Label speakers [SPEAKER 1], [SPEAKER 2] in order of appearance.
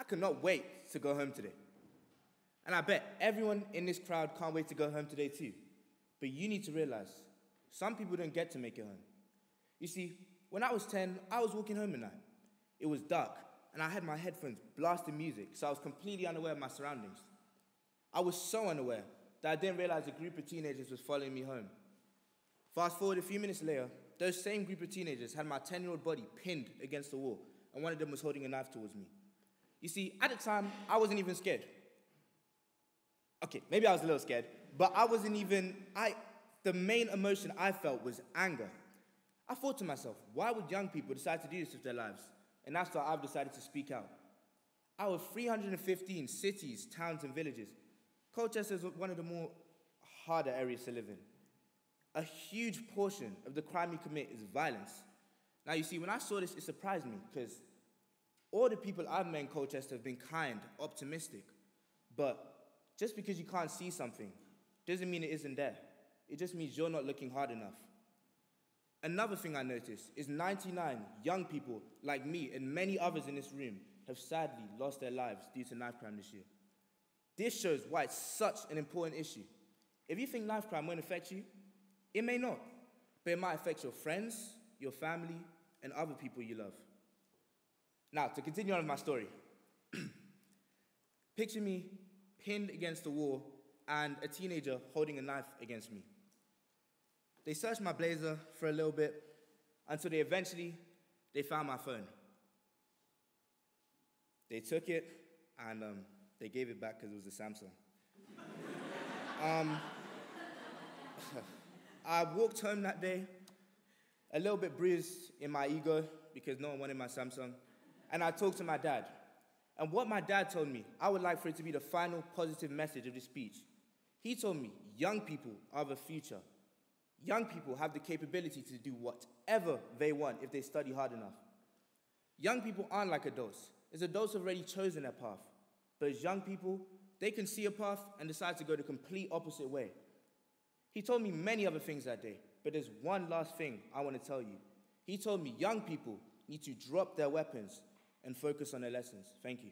[SPEAKER 1] I could not wait to go home today. And I bet everyone in this crowd can't wait to go home today too. But you need to realize some people don't get to make it home. You see, when I was 10, I was walking home at night. It was dark, and I had my headphones blasting music, so I was completely unaware of my surroundings. I was so unaware that I didn't realize a group of teenagers was following me home. Fast forward a few minutes later, those same group of teenagers had my 10 year old body pinned against the wall, and one of them was holding a knife towards me. You see, at the time, I wasn't even scared. Okay, maybe I was a little scared, but I wasn't even, I, the main emotion I felt was anger. I thought to myself, why would young people decide to do this with their lives? And that's why I've decided to speak out. Out of 315 cities, towns, and villages, Colchester is one of the more harder areas to live in. A huge portion of the crime you commit is violence. Now, you see, when I saw this, it surprised me because all the people I've met in Colchester have been kind, optimistic. But just because you can't see something doesn't mean it isn't there. It just means you're not looking hard enough. Another thing I noticed is 99 young people like me and many others in this room have sadly lost their lives due to knife crime this year. This shows why it's such an important issue. If you think knife crime won't affect you, it may not, but it might affect your friends, your family, and other people you love. Now, to continue on with my story, picture me pinned against the wall and a teenager holding a knife against me. They searched my blazer for a little bit until they eventually they found my phone. They took it and um, they gave it back because it was a Samsung. um, I walked home that day a little bit bruised in my ego because no one wanted my Samsung. And I talked to my dad. And what my dad told me, I would like for it to be the final positive message of this speech. He told me young people are the future. Young people have the capability to do whatever they want if they study hard enough. Young people aren't like adults, as adults have already chosen their path. But as young people, they can see a path and decide to go the complete opposite way. He told me many other things that day, but there's one last thing I want to tell you. He told me young people need to drop their weapons and focus on their lessons. Thank you.